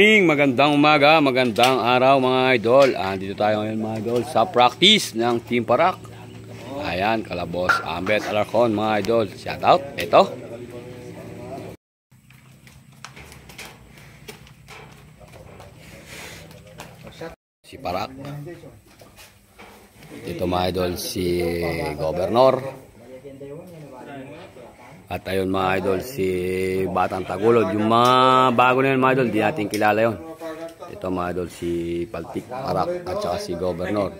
Morning, magandang umaga, magandang araw mga idol. Ah, dito tayo ngayon mga idol sa practice ng Team Parak. Ayan, kalabos Ambet Alarcon mga idol. Shout out. Ito. Si Parak. Dito mga idol si Governor. At ayun mga idol, si Batang Tagulod. Yung mga bago na yun mga idol, di natin kilala yun. Ito mga idol, si Paltik Arak at saka si Governor.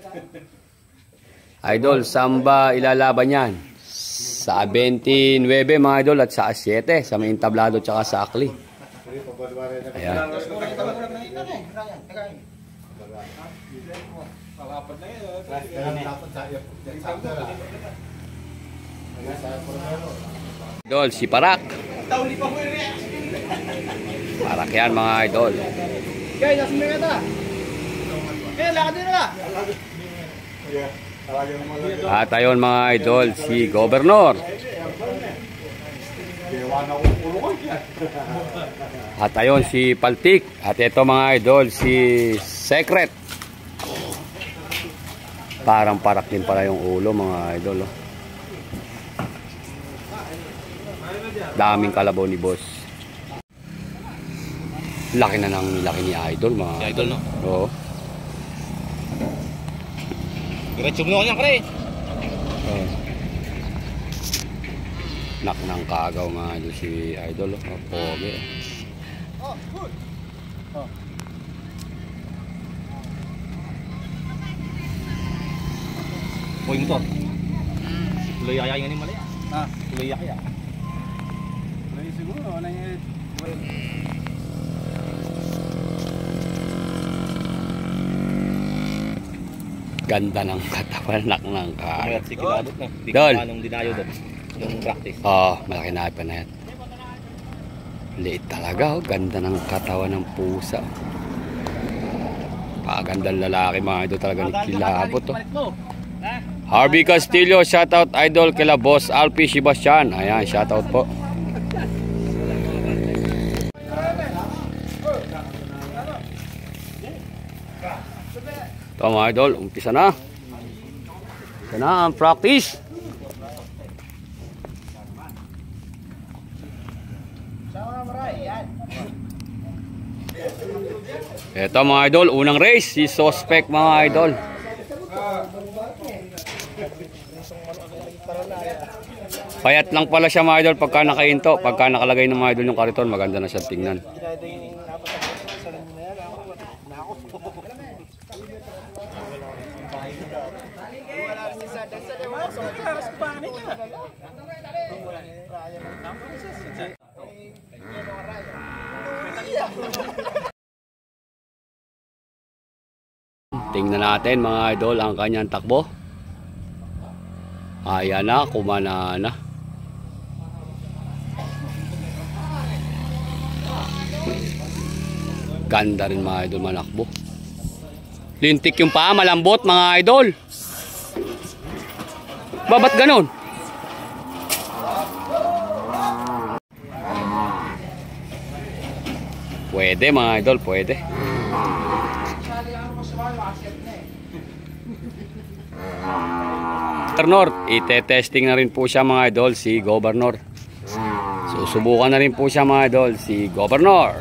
Idol, saan ba ilalaban yan? Sa 29 mga idol at sa 7, sa main tablado at saka sa Akli. Ayan. Idol, si Parak. Parak yan mga idol. Guys, nasa mga ito. Eh, lakad din na. At ayun mga idol, si Governor. At ayun si Paltik. At ito mga idol, si Secret. Parang parak din pala yung ulo mga idol. Oh. Daming kalabaw ni boss. Laki na ng laki ni idol mga Si Idol, no? Oo. Diretso mo na kanya, Oh. Nak ng kagaw nga doon si Idol. Oh, pogi. Uy mo to. Tuloy yaya nga ni Malaya. Ah, Tuloy yaya. Siguro. Wala niya. Ganda ng katawan. Nak ng kagaw. Kumayat si Kilabot na. Di Dol. ka anong dinayo doon. Yung practice. Oh, malaki na pa na yan. Liit talaga. Oh. Ganda ng katawan ng pusa. Pagandang lalaki mga idol talaga ni Kilabot. Oh. Harvey Castillo, shoutout idol kila Boss Alpi Sebastian. Ayan, shoutout po. Ito mga idol, umpisa na. Umpisa na ang practice. Ito mga idol, unang race, si Suspect mga idol. Payat lang pala siya mga idol pagka nakainto. Pagka nakalagay ng mga idol yung kariton, maganda na siya tingnan. Tingnan natin mga idol ang kanyang takbo. Ayan na, kumana na. Ganda rin mga idol manakbo. Lintik yung paa, malambot mga idol. Babat ganon? Pwede mga idol, pwede. Governor, ite-testing na rin po siya mga idol si Governor. Susubukan na rin po siya mga idol si Governor.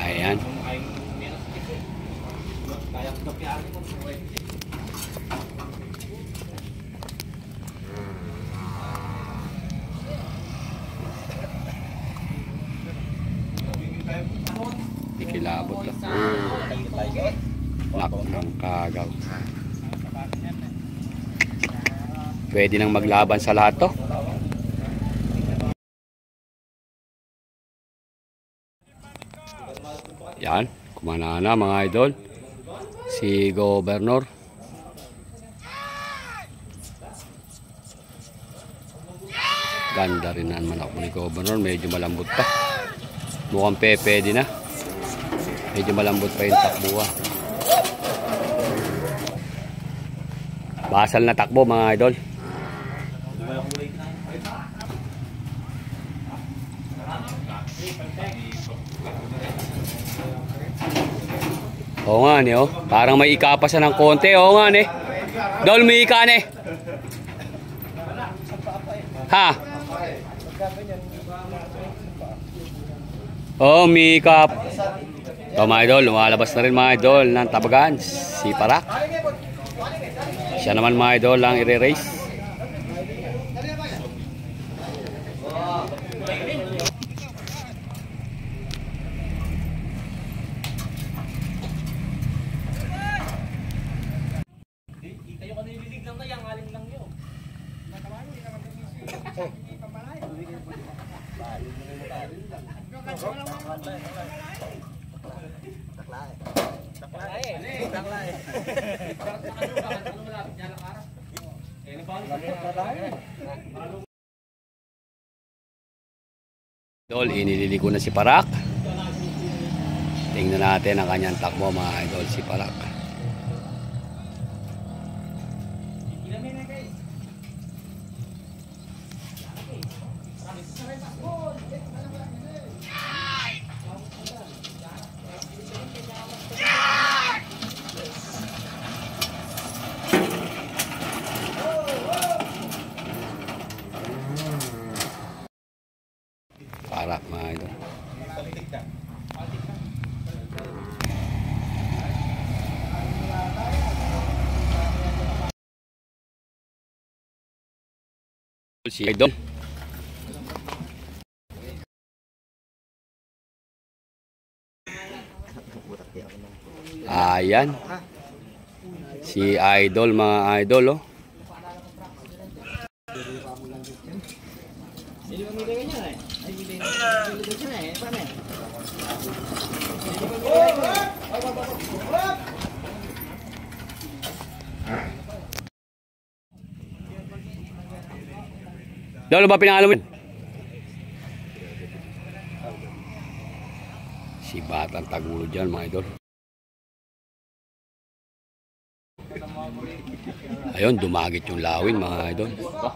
Ayan. Ikilabot lang. Nak ng kagaw. Pwede nang maglaban sa lahat to. Yan, kumana na mga idol. Si Governor. Ganda rin naman ako ni Governor. Medyo malambot pa. Mukhang pepe din na. Medyo malambot pa yung takbuha. Basal na takbo mga idol. Oo nga, ne, oh. Parang may ikapa siya ng konti. Oo nga, ne. Dol, may ika, ne. Ha? Oh, may ikap. Ito mga idol, lumalabas na rin mga idol ng tabagan. Si Parak. Siya naman mga idol ang i-race. Idol, inililigo na si Parak. Tingnan natin ang kanyang takbo mga idol si Parak mga idol. Si Idol. Ayan. Si Idol mga idol oh. Lolo ba pinangalo mo? Si Batang Tagulo dyan mga idol. Ayun, dumagit yung lawin mga idol. Wah,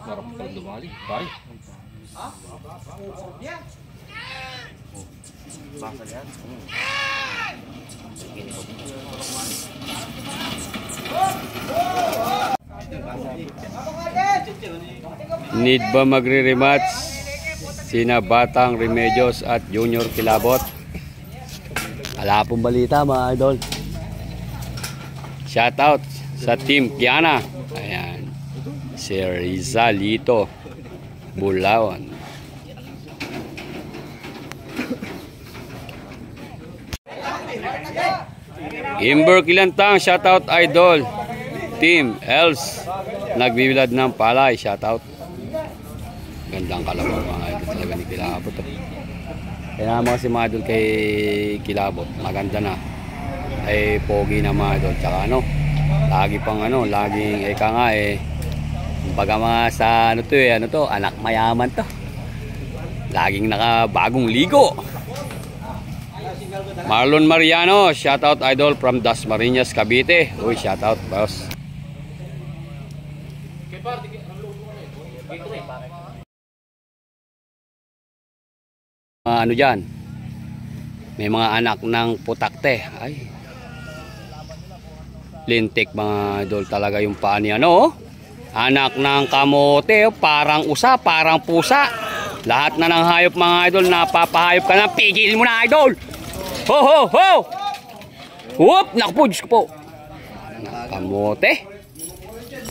Need ba magre-rematch sina Batang Remedios at Junior Kilabot? Wala pong balita mga idol. Shoutout sa Team Kiana. Ayan. Si Rizalito Bulawan. Imber Kilantang, shoutout idol. Team Els, nagbibilad ng palay, shoutout. Gandang kalabaw mga idol talaga ni Kilabot. Kaya naman kasi mga idol kay Kilabot, maganda na. Ay pogi na mga idol. Tsaka ano, lagi pang ano, laging eka nga eh. Kumbaga mga sa ano to eh, ano to, anak mayaman to. Laging nakabagong ligo. Marlon Mariano, shoutout idol from Dasmariñas, Cavite. Uy, shoutout boss. Mga ano dyan? May mga anak ng putakte. Ay. Lintik mga idol talaga yung paa niya, no? Anak ng kamote, oh, parang usa, parang pusa. Lahat na ng hayop mga idol, napapahayop ka na. Pigil mo na idol! Ho, ho, ho! Whoop! Naku po, Diyos ko po. Kamote.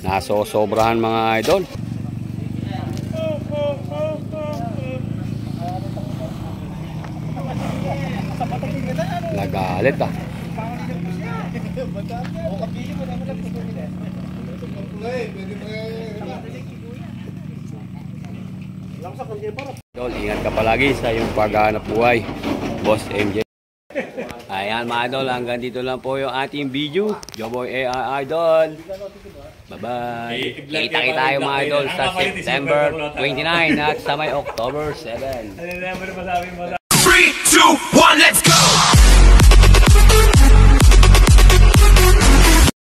Nasosobrahan mga idol. Nagalit ah. Idol, ingat ka palagi sa iyong paghahanap buhay. Boss MJ. Ayan mga idol, hanggang dito lang po yung ating video. Joboy AI Idol. Bye-bye. Kita-kita tayo mga idol sa September 29 at sa may October 7. Ano naman masabi mo